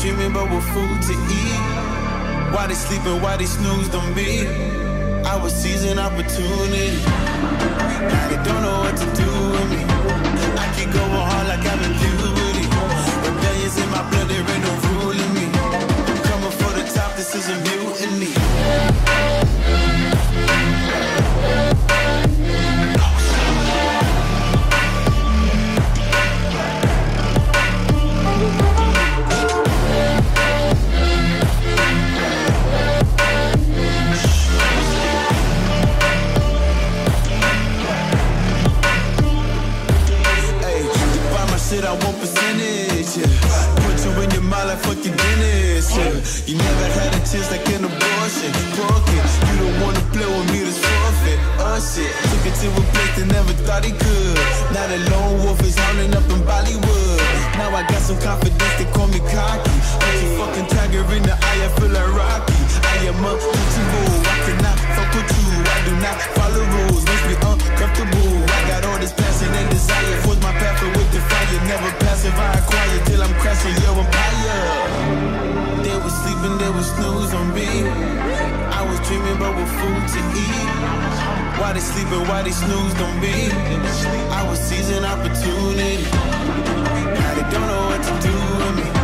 dreaming but with food to eat. Why they sleeping, why they snoozed me? I was seizing opportunity. Now they don't know confidence, they call me cocky. A fucking tiger in the eye, I feel like Rocky. I am untouchable. I cannot fuck with you. I do not follow rules. Makes me uncomfortable. I got all this passion and desire. Force my path with the fire. Never passive, I acquire till I'm crashing your empire. Was sleeping, they was snooze on me. I was dreaming but with food to eat. Why they sleeping, why they snoozed on me? I was seizing opportunity. Now they don't know what to do with me.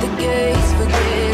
The gates, forget